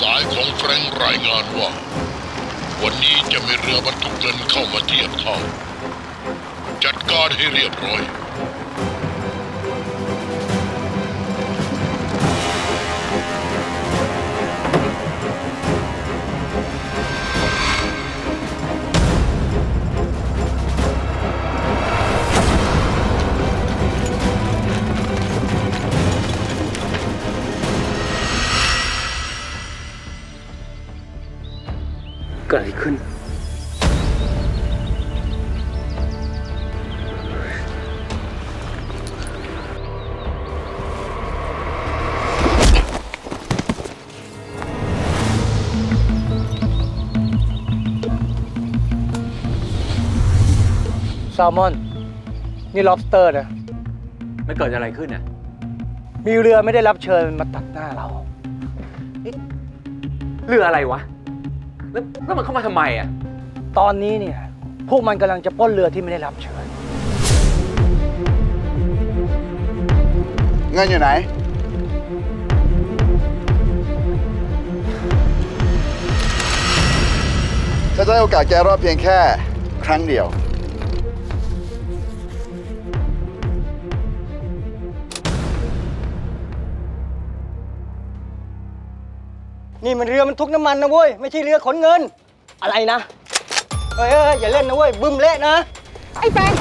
สายของแฟรงค์รายงานว่า วันนี้จะมีเรือบรรทุกเงินเข้ามาเทียบเท่า จัดการให้เรียบร้อย ซลมอน นี่ lobster นะ มันเกิดอะไรขึ้นอะ มีเรือไม่ได้รับเชิญมาตัดหน้าเรา เรืออะไรวะ แล้วแล้วมันเข้ามาทำไมอะ ตอนนี้เนี่ย พวกมันกำลังจะปล้นเรือที่ไม่ได้รับเชิญ เงินอยู่ไหนฉันจะให้โอกาสแกรอบเพียงแค่ครั้งเดียว นี่มันเรือมันทุกน้ำมันนะเว้ย ไม่ใช่เรือขนเงิน อะไรนะ เฮ้ยเฮ้ยอย่าเล่นนะเว้ย บึ้มเละนะ ไอ้แฟง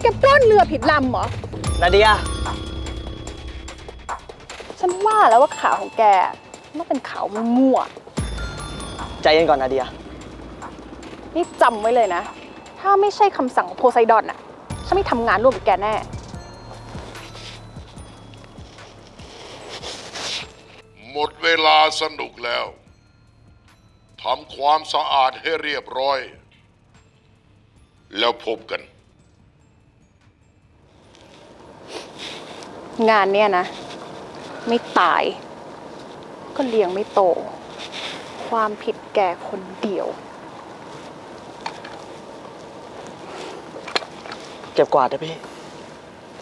แกปล้นเรือผิดลำเหรอ นาเดีย ฉันว่าแล้วว่าข่าวของแกมันเป็นข่าวมั่วใจเย็นก่อนนาเดีย ๆนี่จำไว้เลยนะ ถ้าไม่ใช่คำสั่งของโพไซดอนน่ะ ฉันไม่ทำงานร่วมกับแกแน่ หมดเวลาสนุกแล้วทำความสะอาดให้เรียบร้อย แล้วพบกัน งานเนี่ยนะ ไม่ตาย ก็เลี้ยงไม่โต ความผิดแกคนเดียว เก็บกวาดนะพี่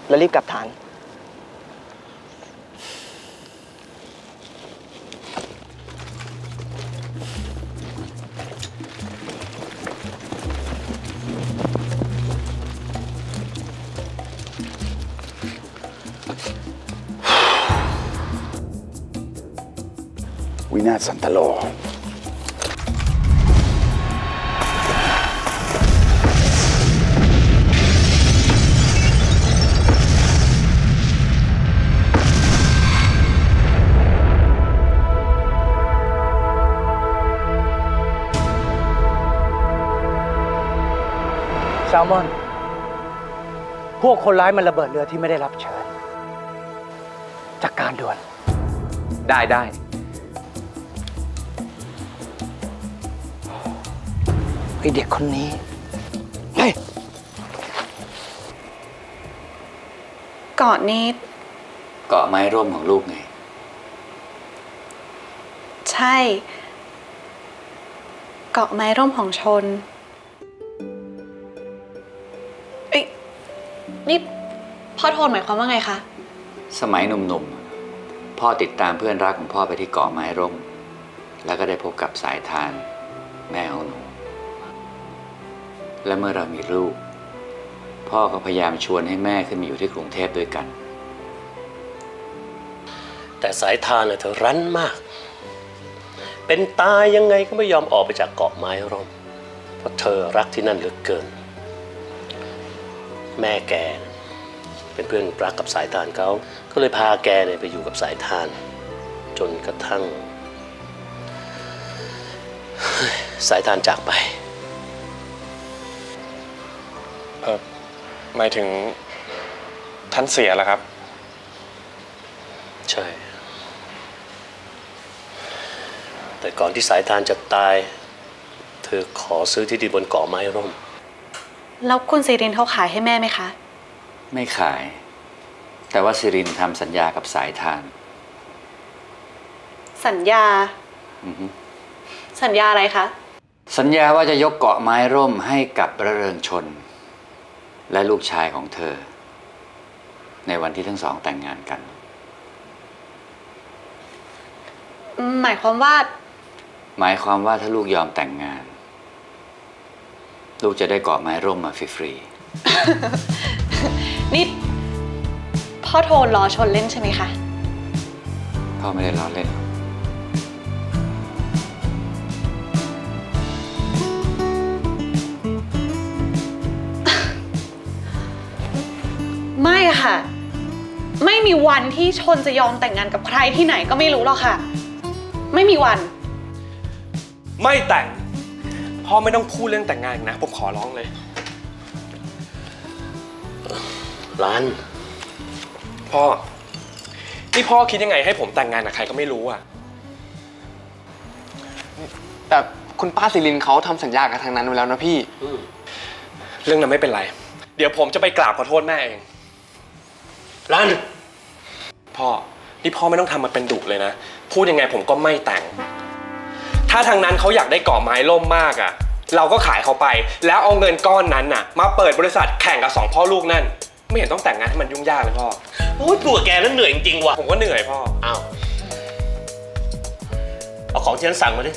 แล้วรีบกลับฐาน วินาศสันตโลแซลมอน พวกคนร้ายมันระเบิดเรือที่ไม่ได้รับเชิญจากการด่วน ได้ได้ ไอเด็กคนนี้เฮ้ยเกาะนี้เกาะไม้ร่มของลูกไง ใช่ เกาะไม้ร่มของชนเอ้ยนี่พ่อโทนหมายความว่าไงคะ สมัยหนุ่มๆ พ่อติดตามเพื่อนรักของพ่อไปที่เกาะไม้ร่ม แล้วก็ได้พบกับสายทาน และเมื่อเรามีลูก พ่อก็พยายามชวนให้แม่ขึ้นมาอยู่ที่กรุงเทพด้วยกัน แต่สายทานเธอรั้นมาก เป็นตายยังไงก็ไม่ยอมออกไปจากเกาะไม้ร่ม เพราะเธอรักที่นั่นเหลือเกิน แม่แกเป็นเพื่อนรักกับสายทานเขาก็เลยพาแกเนี่ยไปอยู่กับสายทาน จนกระทั่ง สายทานจากไป ออหมายถึงท่านเสียแล้วครับ ใช่ แต่ก่อนที่สายทานจะตาย เธอขอซื้อที่ดินบนเกาะไม้ร่ม แล้วคุณซีรินเขาขายให้แม่ไหมคะ ไม่ขาย แต่ว่าสิรินทำสัญญากับสายทาน สัญญา อือฮึสัญญาอะไรคะ สัญญาว่าจะยกเกาะไม้ร่มให้กับระเริงชน และลูกชายของเธอ ในวันที่ทั้งสองแต่งงานกัน หมายความว่า หมายความว่าถ้าลูกยอมแต่งงาน ลูกจะได้เกาะไม้ร่มมาฟรีนี่พ่อโทรล้อชนเล่นใช่ไหมคะๆพ่อไม่ได้ล้อเล่นหรอก ไม่ค่ะ ไม่มีวันที่ชนจะยอมแต่งงานกับใครที่ไหนก็ไม่รู้หรอกค่ะ ไม่มีวัน ไม่แต่ง พ่อไม่ต้องพูดเรื่องแต่งงานอีกนะ ผมขอร้องเลย ร้าน พ่อ นี่พ่อคิดยังไงให้ผมแต่งงานกับใครก็ไม่รู้อะ แต่คุณป้าสิรินเขาทำสัญญากับทางนั้นไว้แล้วนะพี่ เรื่องนั้นไม่เป็นไร เดี๋ยวผมจะไปกราบขอโทษแม่เอง ร้านพ่อ นี่พ่อไม่ต้องทำมาเป็นดุเลยนะ พูดยังไงผมก็ไม่แต่ง ถ้าทางนั้นเขาอยากได้เกาะไม้ล่มมากอะ่ะ เราก็ขายเขาไป แล้วเอาเงินก้อนนั้นน่ะ มาเปิดบริษัทแข่งกับสองพ่อลูกนั่น ไม่เห็นต้องแต่งงานให้มันยุ่งยากเลยพ่อ โอ้ยตัวแกนั้นเหนื่อยจริงๆว่ะผมก็เหนื่อยพ่อ อ้าวเอาของที่ฉันสั่งมาดิ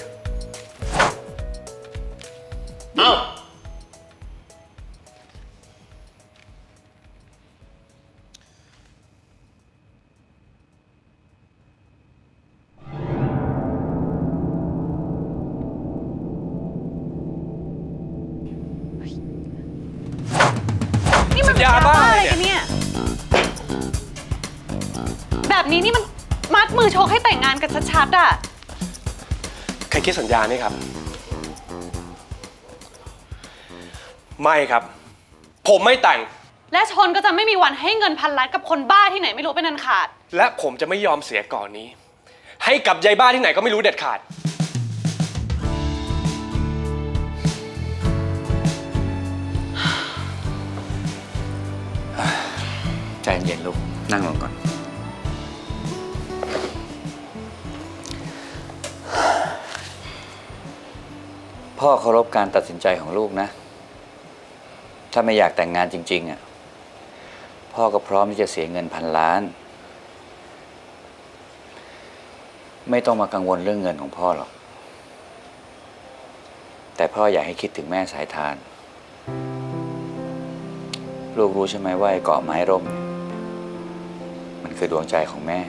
เอ้านี่ มันสัญญาบ้าอะไรเนี่ยกันเนี่ย แบบนี้นี่มันมัดมือโชกให้แต่งงานกันชัดๆอะ ใครคิดสัญญานี่ครับ ไม่ครับ ผมไม่แต่ง และชนก็จะไม่มีวันให้เงินพันล้านกับคนบ้าที่ไหนไม่รู้เป็นอันขาด และผมจะไม่ยอมเสียก่อนนี้ ให้กับยายบ้าที่ไหนก็ไม่รู้เด็ดขาด เย็นลูก นั่งลงก่อน พ่อเคารพการตัดสินใจของลูกนะ ถ้าไม่อยากแต่งงานจริง ๆ อะ พ่อก็พร้อมที่จะเสียเงินพันล้าน ไม่ต้องมากังวลเรื่องเงินของพ่อหรอก แต่พ่ออยากให้คิดถึงแม่สายทานลูกรู้ใช่ไหมว่าไอ้เกาะไม้ร่มเนี่ย คือดวงใจของแม่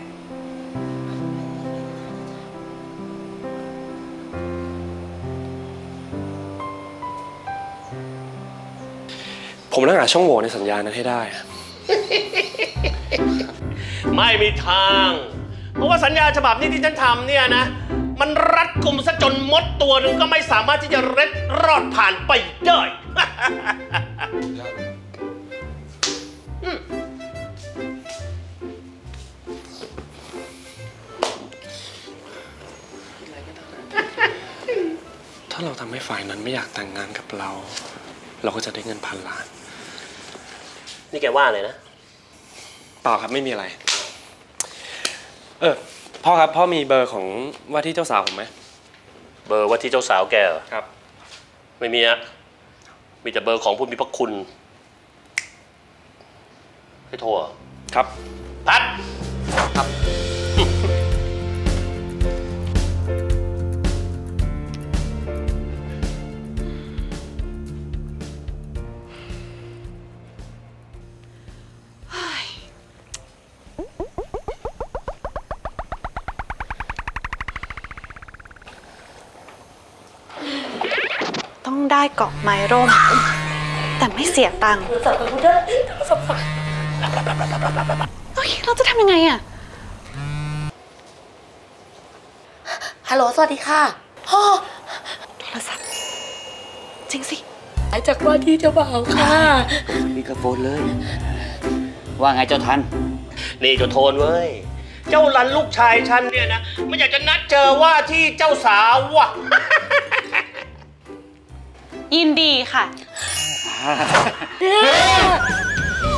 ผมต้องหาช่องโหว่ในสัญญานั้นให้ได้ ไม่มีทาง เพราะว่าสัญญาฉบับนี้ที่ฉันทำเนี่ยนะ มันรัดกุมซะจนมดตัวหนึ่งก็ไม่สามารถที่จะเร็ดรอดผ่านไปได้ ถ้าเราทำให้ฝ่ายนั้นไม่อยากแต่งงานกับเรา เราก็จะได้เงินพันล้าน นี่แกว่าเลยนะเปล่าครับไม่มีอะไร เออพ่อครับพ่อมีเบอร์ของว่าที่เจ้าสาวผมไหมเบอร์ว่าที่เจ้าสาวแกเหรอครับ ไม่มีอะมีแต่เบอร์ของผู้มีพระคุณให้โทรเหรอครับทัดครับ ได้เกาะไม้ร่ม แต่ไม่เสียตังค์เฮ้ยเราจะทำยังไงอะฮัลโหลสวัสดีค่ะพ่อโทรศัพท์จริงสิหายจากว่าที่เจ้าบ่าวค่ะมีกระโฟนเลย ว่าไงเจ้าทัน นี่เจ้าโทนเว้ย เจ้ารันลูกชายฉันเนี่ยนะ ไม่อยากจะนัดเจอว่าที่เจ้าสาวว่ะ ยินดีค่ะ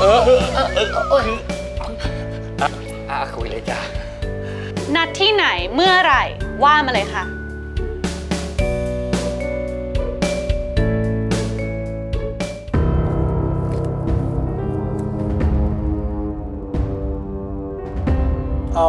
เอะคุยเลยจ้ะนัดที่ไหนเมื่อไหร่ว่ามาเลยค่ะ เอา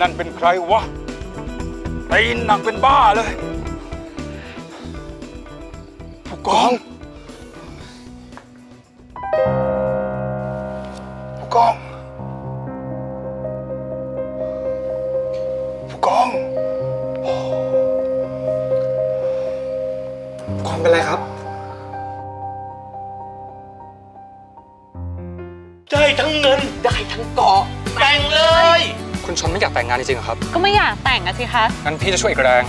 นั่นเป็นใครวะตีนหนักเป็นบ้าเลย ผู้กอง ผู้กอง ผู้กองความเป็นไรครับ ได้ทั้งเงิน ได้ทั้งเกาะแต่งเลย คุณชนไม่อยากแต่งงานจริงๆเหรอครับ ก็ไม่อยากแต่งอะสิคะ งั้นพี่จะช่วยอีกแรง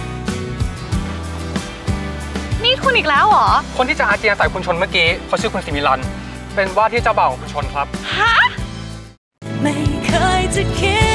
นี่คุณอีกแล้วเหรอ คนที่จะอาเจียนใส่คุณชนเมื่อกี้เขาชื่อคุณสิมิลัน เป็นว่าที่เจ้าบ่าวของคุณชนครับ ฮะ ไม่เคยจะคิด